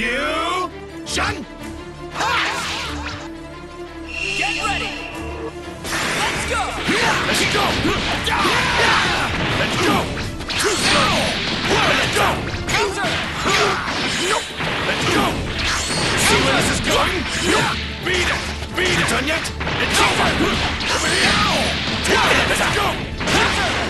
Fusion! Ha! Get ready! Let's go! Let's go! Let's go! Let's go! Let's go. Let's go! See where this is going? Nope! Beat it! Beat it! Done yet? It's over! Over here! Let's go! Counter!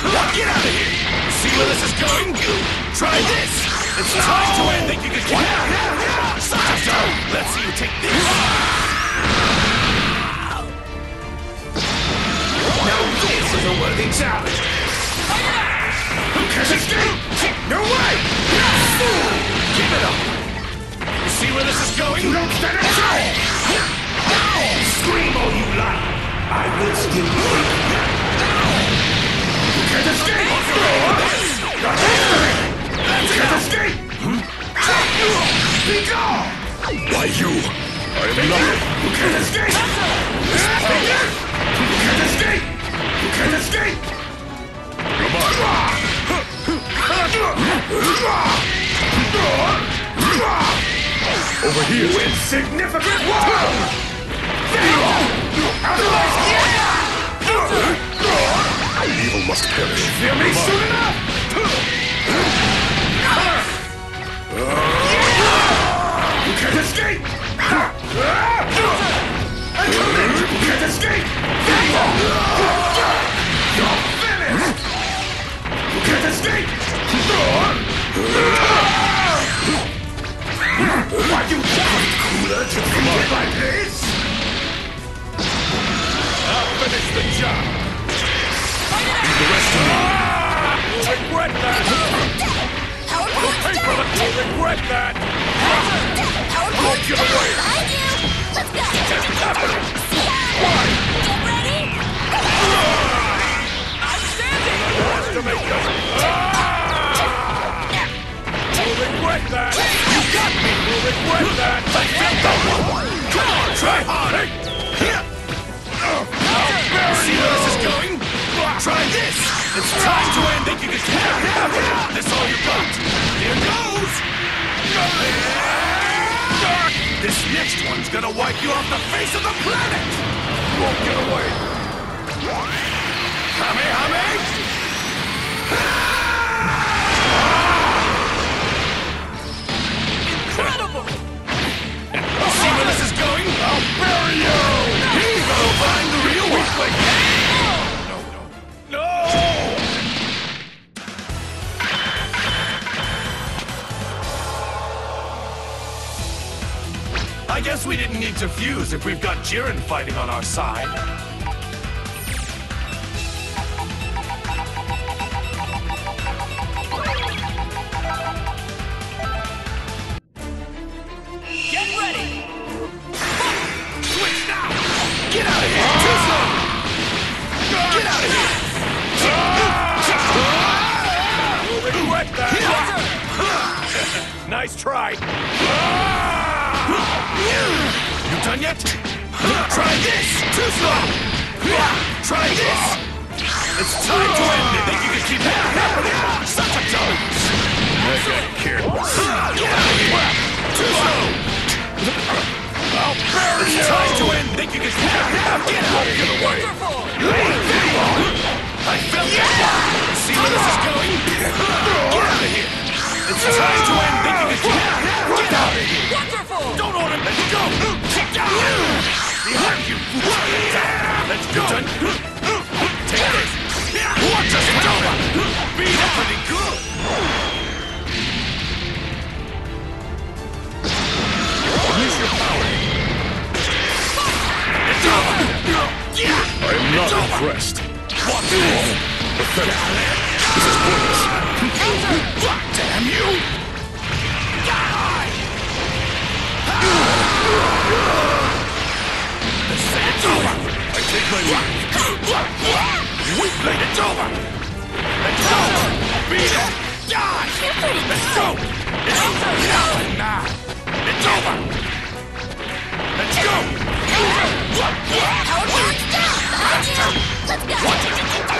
Get out of here! See where this is going? Try this! It's time to end Think you can get out! Stop! Let's see you take this! Now this is a worthy challenge! Who can escape? No way! Give it up! You see where this is going? Oh, you don't stand a chance! Scream all you like! I will still win! Can't escape! You can't escape! Be gone! Why you? I am nothing. You can't escape! You can't escape! You can't escape! Come on. Over here. You insignificant world! Evil Why you quite cooler to behave like this? I'll finish the job! Leave the rest to me. You'll regret that! You'll pay for the you'll regret that! Don't give away! It's happening! Why? Has to make us... You'll Come on, try harder! See where this is going? Try this! It's time to end you can have This all you got! Here goes! This next one's gonna wipe you off the face of the planet! You won't get away! Hame, Hame! I guess we didn't need to fuse if we've got Jiren fighting on our side. Get ready! Switch now! Get out of here! Too slow! Get out of here! You'll regret that! nice try! You done yet? Try this! Too slow! Try this! It's time to end it! Think you can keep that happening? Such a kid! Get out of here! Too slow! I'll bury it's you! It's time to end! Think you can keep that happening? Get out! Get away! I felt that! See where this is going? Get out of here! It's time to end! Think you can keep that happening? Get out of here! Wonderful! Don't order me! Let's go! Behind you! Let's go! Take this! Watch us! Over! Beat up pretty good! Use your power! It's over! I am not impressed. Watch this! Pathetic. This is pointless. Die! It's over! I take my leave. Weakling, it's over. Let's go. Beat it. Die. Let's go. It's over. Now. It's over. Let's go. Howard Wheeler's down! Behind you! Let's go!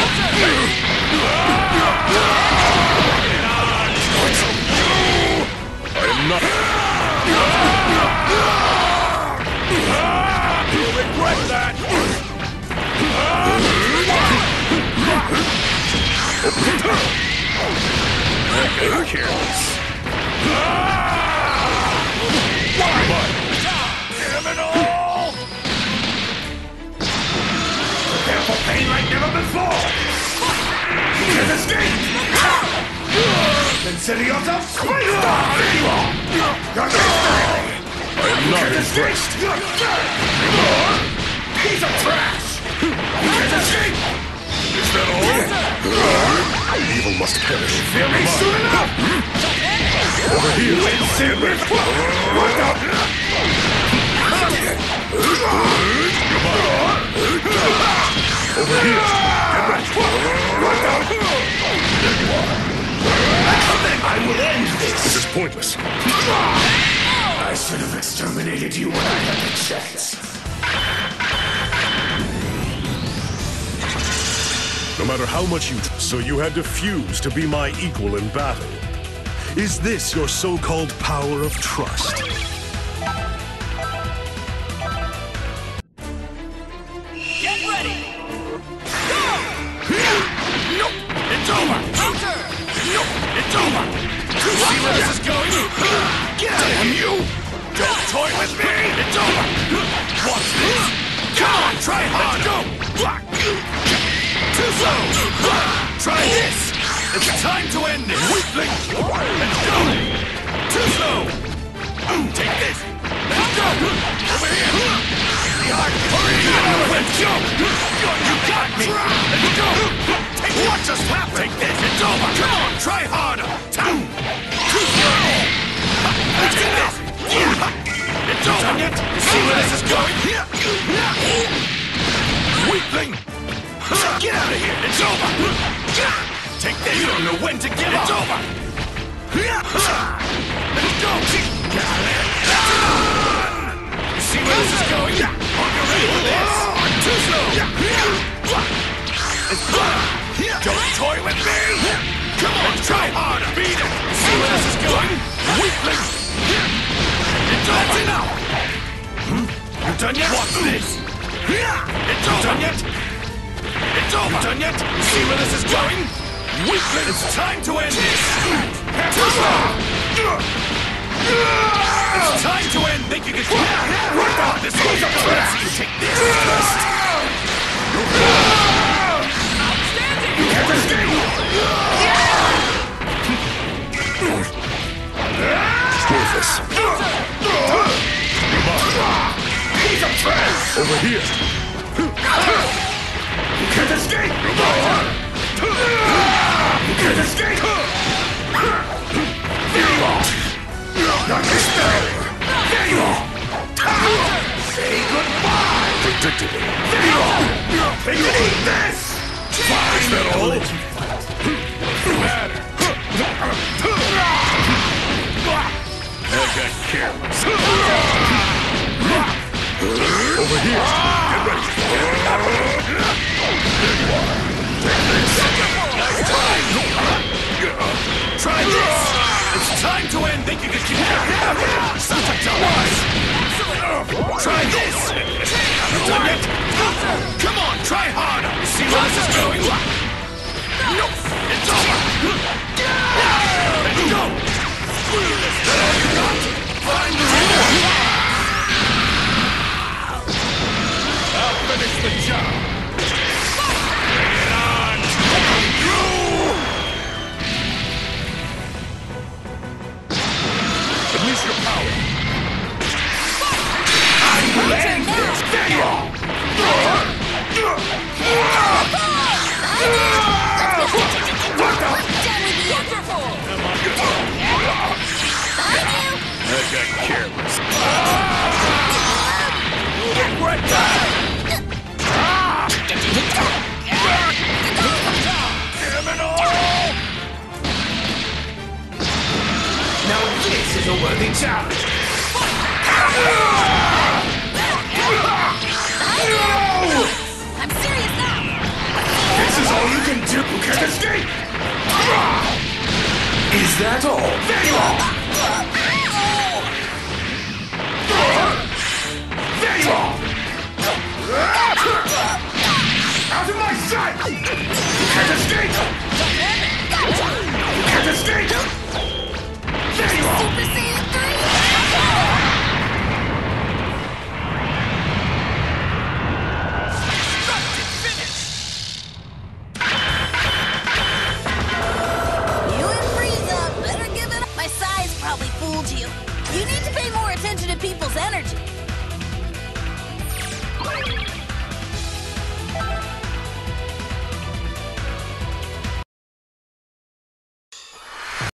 Who cares? Damn it all! Prepare pain like never before! You can escape! Consider yourself space star! There you are! You're I am not. Piece of trash! Evil must perish. Me soon enough! Over here. What the? Over here. Get ready. I will end this! This is pointless. I should have exterminated you when I had the chance. No matter how much you... So you had to fuse to be my equal in battle. Is this your so-called power of trust? Get ready! Go! Nope! It's over! Counter! Nope! It's over! See where this is going? Get out of you! Don't toy with me! It's over! Watch this! Come on, try hard! Try this! It's time to end this! Weakling! Let's go! Too slow! Mm, take this! Let's go! Over here! Hurry! Let's go! You got me! Let's go! Take what just happened? Take this! It's over! Come on! Try harder! Too slow! Take this! It's over! Yet? See where this is going? Weakling! Get out of here! It's over! Take this! You don't know when to give up! It's over! Let's go! Got it! Enough! You see where this is going? Are you ready for this? Oh, too slow! It's Don't toy with me! Come on, try harder! Beat it! You see where this is going? Weakling! It's That's enough! Hmm? You done yet? What's this? It's over! done yet? It's over! You done yet? See where this is going? Weakling! It's time to end this! It's time to end! Think you can Right on! This one's up Let's see you take this first! You can't escape! Worthless. Over here. You can't escape! You can't escape! There you are! Not you are! Say goodbye! Predictable. There you are! Take eat this! Careless. Over here. Get ready. Try this! It's time to end! Think you can keep that? Such a dumbass! Try this! You done? Come on, try harder! See where this is going? Nope! It's over! Let's go! Is that you got? Find the reward! I'll finish the job! Is that all? Very well! Very! Out of my sight! Can't escape! Can't escape! There you are.